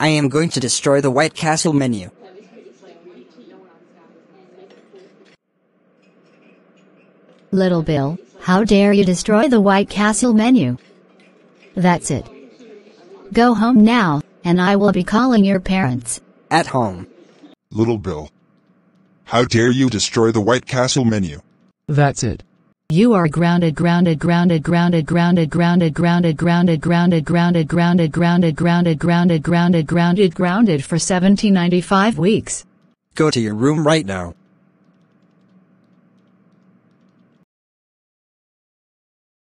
I am going to destroy the White Castle menu. Little Bill, how dare you destroy the White Castle menu? That's it. Go home now, and I will be calling your parents. At home. Little Bill. How dare you destroy the White Castle menu? That's it. You are grounded, grounded, grounded, grounded, grounded, grounded, grounded, grounded, grounded, grounded, grounded, grounded, grounded, grounded, grounded, grounded, grounded for 1795 weeks. Go to your room right now.